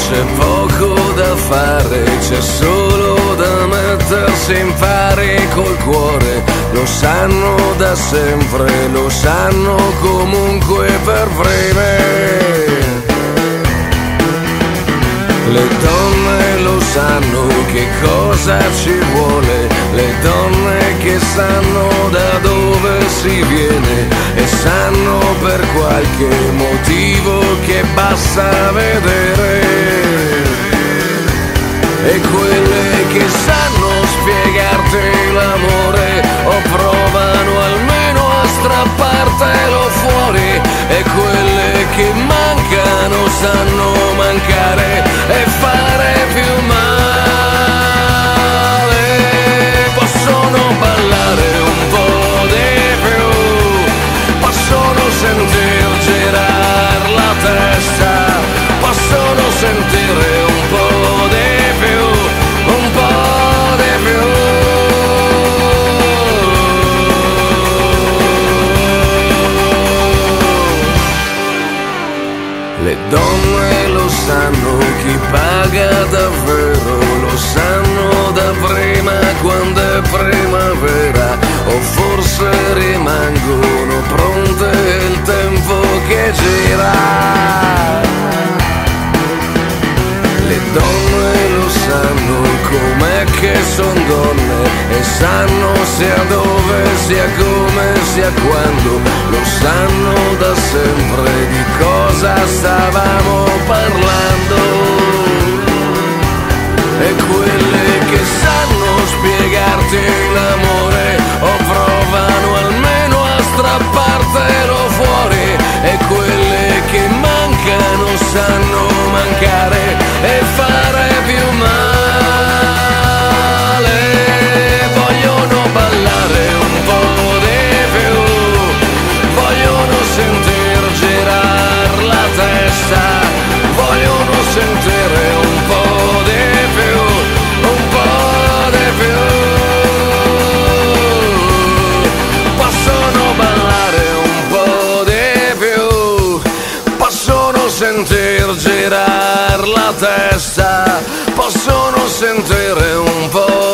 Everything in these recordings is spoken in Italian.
c'è poco da fare, c'è solo da mettersi in pari col cuore. Lo sanno da sempre, lo sanno comunque per breve. Le donne lo sanno che cosa ci vuole, le donne che sanno da dove si viene e sanno per qualche motivo che basta vedere. Sanno mancare donne lo sanno chi paga davvero lo sanno da prima quando è primavera o forse rimangono pronte il tempo che gira. Le donne sanno sia dove, sia come, sia quando, lo sanno da sempre di cosa stavamo parlando. E quelle che sanno spiegarti l'amore o provano almeno a strappartelo fuori e quelle che mancano sanno testa possono sentire un po'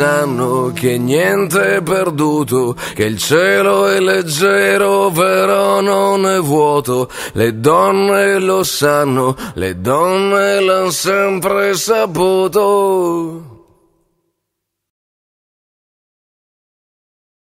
sanno che niente è perduto, che il cielo è leggero però non è vuoto. Le donne lo sanno, le donne l'hanno sempre saputo.